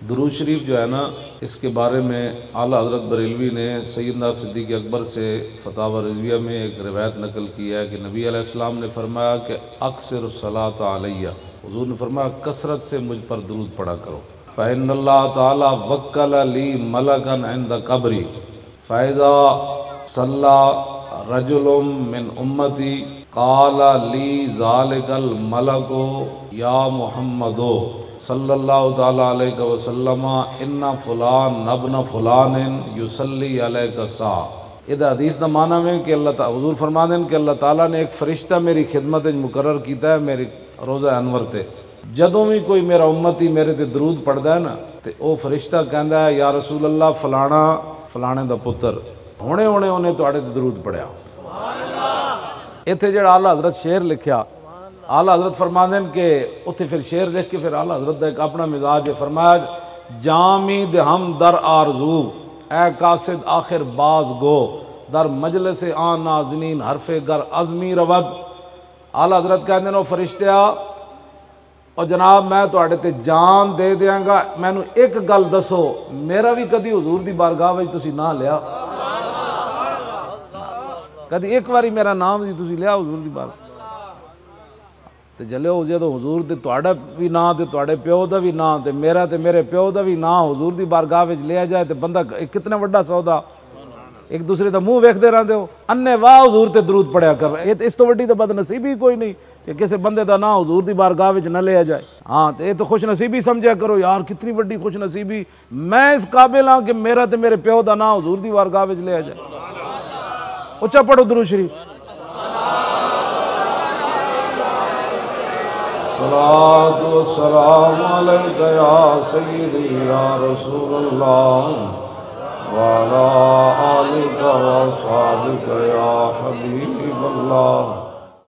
दरूद शरीफ जो है ना, इसके बारे में आला हज़रत बरेलवी ने सैदना सिद्दीक अकबर से फतावा रजविया में एक रिवायत नकल की है कि नबी अलैहिस्सलाम ने फरमाया कि अक्सर सलात आलिया हुजूर ने फरमाया, कसरत से मुझ पर दरूद पढ़ा करो। फ़ैन ताला वक्ल अली मलकन कबरी। फ़ैज़ा सल्ला रजुलुम मिन उम्मती काला ली जालिकल मलको या मोहम्मदो सल्लल्लाहु ताला अलैहि वसल्लम इन्ना फलान नबन फलान युसल्ली अलैकसा इधर हदीस माना में कि अल्लाह हजूर फरमा दें कि अल्लाह ताला ने एक फ़रिश्ता मेरी खिदमत मुकर किया है, मेरी रोज़ा अनवर ते। जदों भी कोई मेरा उम्मती मेरे ते दरूद पढ़ता है ना तो वह फरिश्ता कहता है, या रसूल अल्लाह फलाना, फलाने का पुत्र। ਹੁਣੇ ਹੁਣੇ ਉਹਨੇ ਤੁਹਾਡੇ ਤੇ ਦਰੂਦ ਪੜਿਆ। ਸੁਭਾਨ ਅੱਲਾਹ ਇੱਥੇ ਜਿਹੜਾ ਆਲਾ ਹਜ਼ਰਤ ਸ਼ੇਰ ਲਿਖਿਆ, ਆਲਾ ਹਜ਼ਰਤ ਫਰਮਾਉਂਦੇ ਨੇ ਕਿ ਉੱਥੇ ਫਿਰ ਸ਼ੇਰ ਦੇਖ ਕੇ ਫਿਰ ਆਲਾ ਹਜ਼ਰਤ ਦਾ ਇੱਕ ਆਪਣਾ ਮਿਜ਼ਾਜ ਹੈ ਫਰਮਾਇਆ ਜਾਮੀ ਦਹਮ ਦਰ ਆਰਜ਼ੂ, ਐ ਕਾਸਿਦ ਆਖਿਰ ਬਾਜ਼ ਗੋ, ਦਰ ਮਜਲਿਸ ਆ ਨਾਜ਼ਨੀਨ ਹਰਫੇ ਗਰ ਅਜ਼ਮੀ ਰਵਦ। ਆਲਾ ਹਜ਼ਰਤ ਕਹਿੰਦੇ ਨੇ, ਉਹ ਫਰਿਸ਼ਤਿਆ ਉਹ ਜਨਾਬ ਮੈਂ ਤੁਹਾਡੇ ਤੇ ਜਾਨ ਦੇ ਦਿਆਂਗਾ, ਮੈਨੂੰ ਇੱਕ ਗੱਲ ਦੱਸੋ, ਮੇਰਾ ਵੀ ਕਦੀ ਹਜ਼ੂਰ ਦੀ ਬਾਰਗਾਹ ਵਿੱਚ ਤੁਸੀਂ ਨਾ ਲਿਆ। ਕਦੀ ਇੱਕ ਵਾਰੀ ਮੇਰਾ ਨਾਮ ਜੀ ਤੁਸੀਂ ਲਿਆ ਹਜ਼ੂਰ ਦੀ ਬਾਰ ਤੇ ਜਲਿਓ ਜਦੋਂ ਹਜ਼ੂਰ ਦੇ ਤੁਹਾਡਾ ਵੀ ਨਾਂ ਤੇ ਤੁਹਾਡੇ ਪਿਓ ਦਾ ਵੀ ਨਾਂ ਤੇ ਮੇਰਾ ਤੇ ਮੇਰੇ ਪਿਓ ਦਾ ਵੀ ਨਾਂ ਹਜ਼ੂਰ ਦੀ ਬਾਰਗਾਹ ਵਿੱਚ ਲਿਆ ਜਾਏ ਤੇ ਬੰਦਾ ਕਿਤਨਾ ਵੱਡਾ ਸੌਦਾ ਇੱਕ ਦੂਸਰੇ ਦਾ ਮੂੰਹ ਵੇਖਦੇ ਰਹਿੰਦੇ ਹੋ ਅੰਨੇ ਵਾਹ ਹਜ਼ੂਰ ਤੇ ਦਰੂਦ ਪੜਿਆ ਕਰ ਇਹ ਇਸ ਤੋਂ ਵੱਡੀ ਤਾਂ ਬਦਨਸੀਬੀ ਕੋਈ ਨਹੀਂ ਕਿ ਕਿਸੇ ਬੰਦੇ ਦਾ ਨਾਂ ਹਜ਼ੂਰ ਦੀ ਬਾਰਗਾਹ ਵਿੱਚ ਨਾ ਲਿਆ ਜਾਏ ਹਾਂ ਤੇ ਇਹ ਤਾਂ ਖੁਸ਼ਨਸੀਬੀ ਸਮਝਿਆ ਕਰੋ ਯਾਰ ਕਿਤਨੀ ਵੱਡੀ ਖੁਸ਼ਨਸੀਬੀ ਮੈਂ ਇਸ ਕਾਬਿਲ ਹਾਂ ਕਿ ਮੇਰਾ ਤੇ ਮੇਰੇ ਪਿਓ ਦਾ ਨਾਂ ਹਜ਼ੂਰ ਦੀ ਬਾਰਗਾਹ ਵਿੱਚ ਲਿਆ ਜਾਏ उच्चा पढ़ो दुरू शरीफ सलाम या सैदी या रसूल वाला आलिका या हबीब अल्लाह